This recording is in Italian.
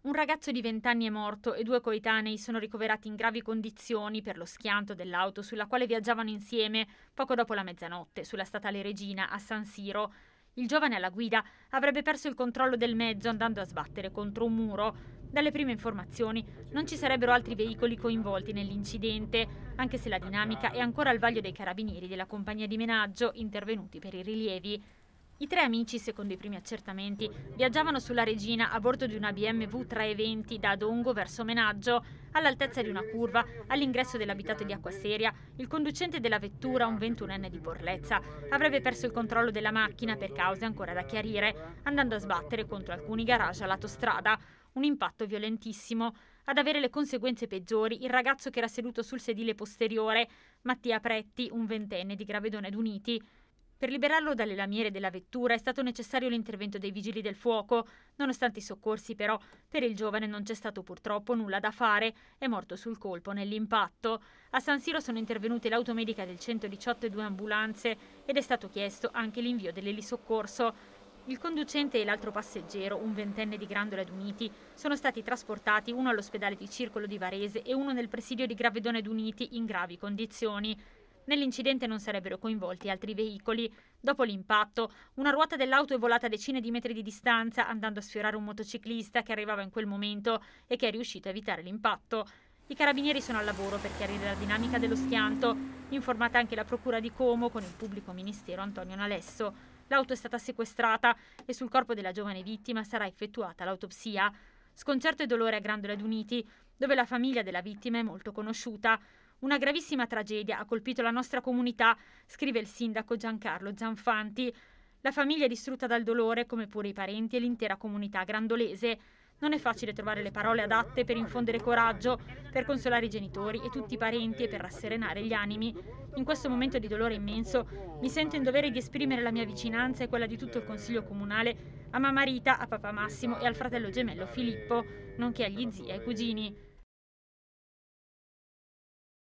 Un ragazzo di 20 anni è morto e due coetanei sono ricoverati in gravi condizioni per lo schianto dell'auto sulla quale viaggiavano insieme poco dopo la mezzanotte sulla statale Regina a San Siro. Il giovane alla guida avrebbe perso il controllo del mezzo andando a sbattere contro un muro. Dalle prime informazioni non ci sarebbero altri veicoli coinvolti nell'incidente, anche se la dinamica è ancora al vaglio dei carabinieri della compagnia di menaggio intervenuti per i rilievi. I tre amici, secondo i primi accertamenti, viaggiavano sulla Regina a bordo di una BMW 320 da Adongo verso Menaggio. All'altezza di una curva, all'ingresso dell'abitato di Acquaseria, il conducente della vettura, un ventunenne di Porlezza, avrebbe perso il controllo della macchina per cause ancora da chiarire, andando a sbattere contro alcuni garage a lato strada. Un impatto violentissimo. Ad avere le conseguenze peggiori il ragazzo che era seduto sul sedile posteriore, Mattia Pretti, un ventenne di Gravedone d'Uniti. Per liberarlo dalle lamiere della vettura è stato necessario l'intervento dei vigili del fuoco. Nonostante i soccorsi, però, per il giovane non c'è stato purtroppo nulla da fare. È morto sul colpo nell'impatto. A San Siro sono intervenute l'automedica del 118 e due ambulanze ed è stato chiesto anche l'invio dell'elisoccorso. Il conducente e l'altro passeggero, un ventenne di Grandola d'Uniti, sono stati trasportati uno all'ospedale di Circolo di Varese e uno nel presidio di Gravedone d'Uniti in gravi condizioni. Nell'incidente non sarebbero coinvolti altri veicoli. Dopo l'impatto, una ruota dell'auto è volata a decine di metri di distanza, andando a sfiorare un motociclista che arrivava in quel momento e che è riuscito a evitare l'impatto. I carabinieri sono al lavoro per chiarire la dinamica dello schianto, informata anche la Procura di Como con il pubblico ministero Antonio Nalesso. L'auto è stata sequestrata e sul corpo della giovane vittima sarà effettuata l'autopsia. Sconcerto e dolore a Grandola d'Uniti, dove la famiglia della vittima è molto conosciuta. Una gravissima tragedia ha colpito la nostra comunità, scrive il sindaco Giancarlo Zanfanti. La famiglia è distrutta dal dolore, come pure i parenti e l'intera comunità grandolese. Non è facile trovare le parole adatte per infondere coraggio, per consolare i genitori e tutti i parenti e per rasserenare gli animi. In questo momento di dolore immenso mi sento in dovere di esprimere la mia vicinanza e quella di tutto il Consiglio Comunale a mamma Rita, a papà Massimo e al fratello gemello Filippo, nonché agli zii e ai cugini.